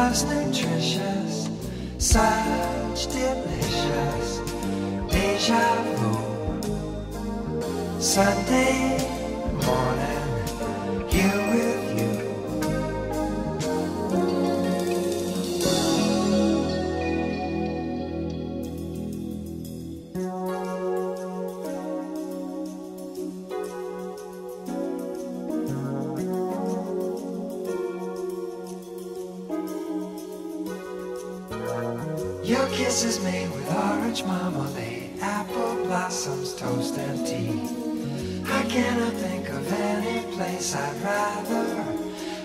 Love's nutritious, such delicious deja vu. Sunday Your kisses made with orange marmalade, apple blossoms, toast and tea. I cannot think of any place I'd rather,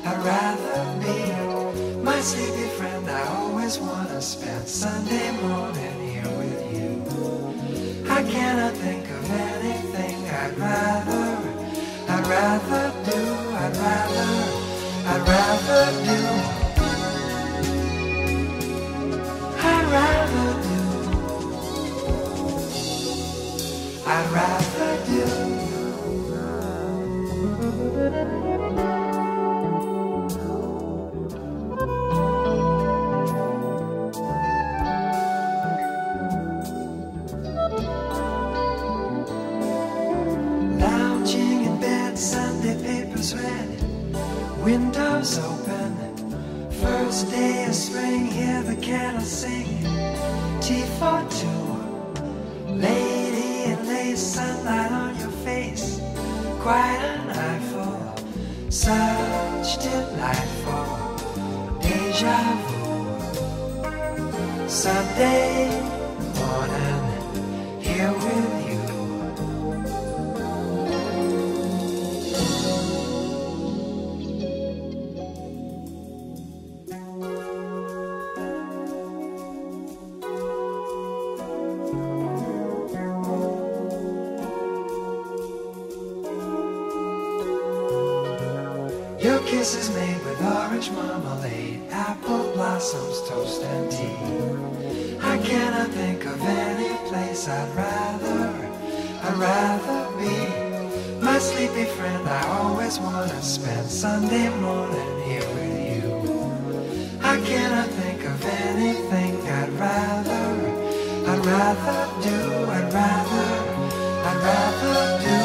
I'd rather be. My sleepy friend, I always wanna spend Sunday morning here with you. I cannot think of anything I'd rather, Lounging in bed, Sunday papers read, windows open. First day of spring, hear the kettle sing. Tea for two, lady in lace, sunlight on your face. Quite an eyeful, such delightful deja vu. Sunday morning, here with you. Your kisses made with orange marmalade, apple blossoms, toast and tea. I cannot think of any place I'd rather, I'd rather be. My sleepy friend, I always wanna spend Sunday morning here with you. I cannot think of anything I'd rather, I'd rather do, I'd rather, I'd rather do.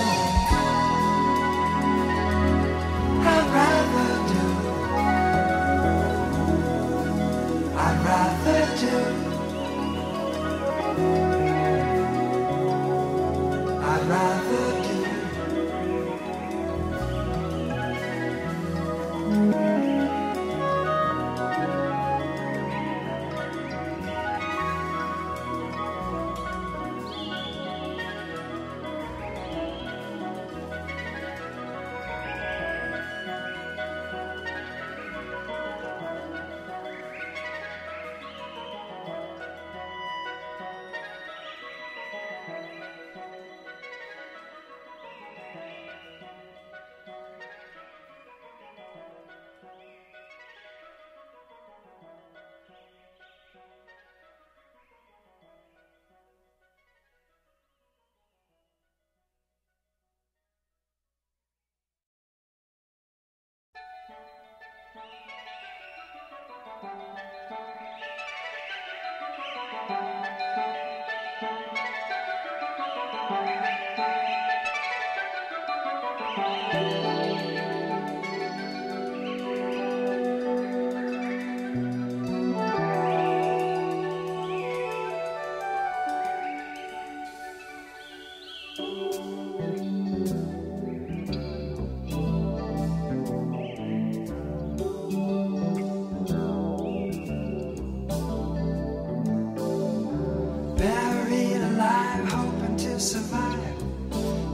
Survive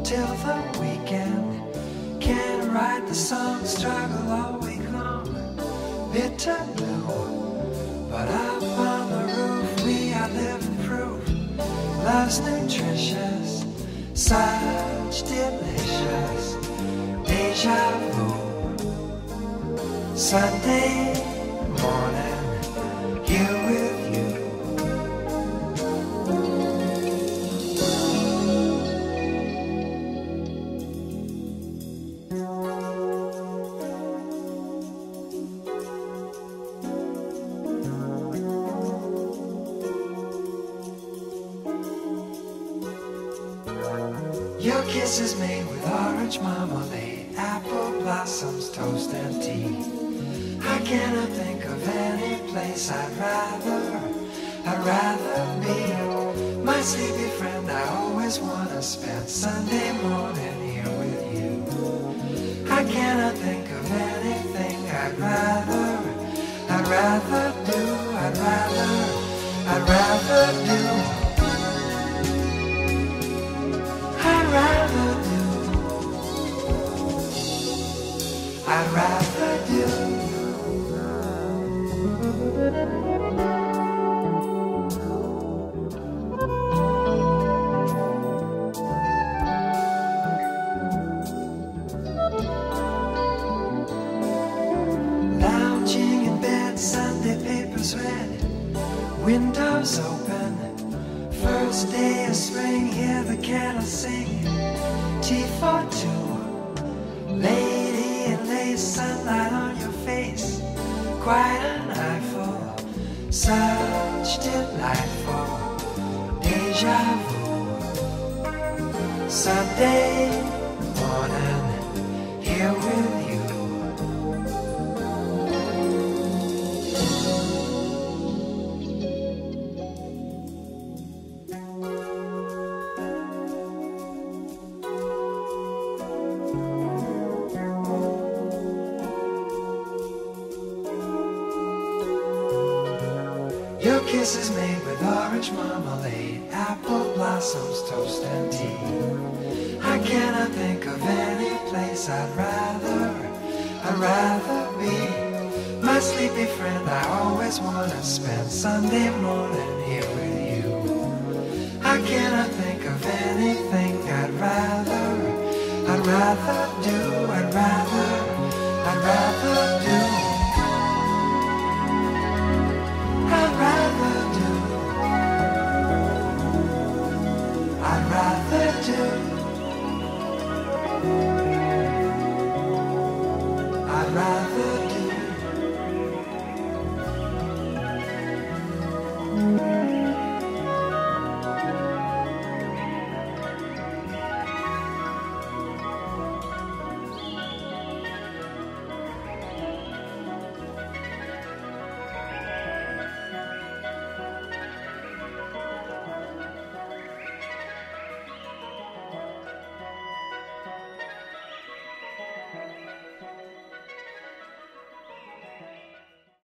till the weekend. Can't write the song, struggle all week long. Bitter blue, but up on the roof we are living proof. Love's nutritious, such delicious deja vu. Sunday morning, Your kisses made with orange marmalade, apple blossoms, toast and tea. I cannot think of any place I'd rather, I'd rather be. My sleepy friend, I always wanna spend Sunday morning here with you. I cannot think of anything I'd rather, I'd rather do, I'd rather, I'd rather do. Rather do. Lounging in bed, Sunday papers read, windows open. First day of spring, hear the kettle sing. Tea for two, lady sunlight on your face. Quite an eyeful, such delightful deja vu. Sunday morning, here with Your kisses made with orange marmalade, apple blossoms, toast and tea. I cannot think of any place I'd rather, I'd rather be. My sleepy friend, I always wanna spend Sunday morning here with you. I cannot think of anything I'd rather, I'd rather the